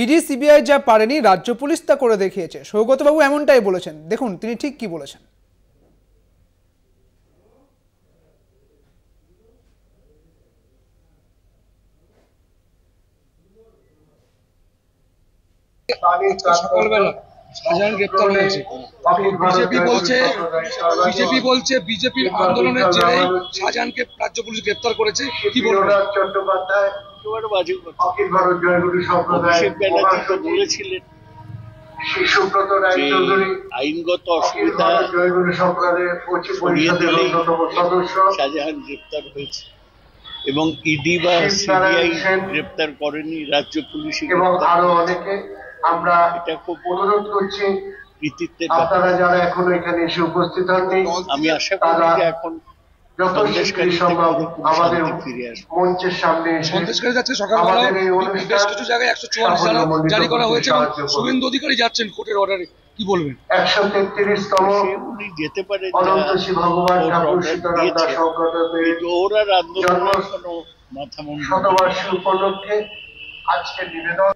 ED CBI যা পারেনি রাজ্য পুলিশ তা করে দেখিয়েছে। সৌগতবাবু এমনটাই বলেছেন। দেখুন তিনি ঠিক কি বলেছেন। সকালবেলা শাহজাহান গ্রেপ্তার হয়েছে। বিজেপি বলছে বিজেপি বলছে বিজেপির আন্দোলনের জেরেই শাহজাহানকে রাজ্য পুলিশ গ্রেপ্তার করেছে। কি বলবেন? চট্টোপাধ্যায় একেবারে বাজে কথা। অখিল ভারত জয়গুরু সম্প্রদায় অভিষেক ব্যানার্জি তো বলেছিলেন শিশুব্রত যে রায়চৌধুরী আইনগত অসুবিধা সরিয়ে শাহজাহান গ্রেপ্তার হয়েছে। এবং ইডি বা সিবিআই গ্রেপ্তার করেনি রাজ্য পুলিশ এবং আরও অনেকে। আমরা এটা খুব অনুরোধ করছি আপনারা যারা এখনও এখানে এসে উপস্থিত হননি আমি আশা করি এখন যত শীঘ্রই সম্ভব আমাদের শান্তি মঞ্চের সামনে এসে যাচ্ছে সকালবেলা। আমাদের এই অনুষ্ঠান বেশ কিছু জায়গায় একশো চুয়াল্লিশ জারি করা হয়েছে এবং শুভেন্দু অধিকারী যাচ্ছেন কোর্টের অর্ডারে কি বলবেন? একশো উনি যেতে অনন্ত শ্রী ভগবান ওর ঠাকুর order সীতারাম দাস শঙ্করদেবের কিন্তু ওরা আন্দোলনের জন্ম কোনো মাথা মুন্ডু শতবর্ষ উপলক্ষে আজকে নিবেদন।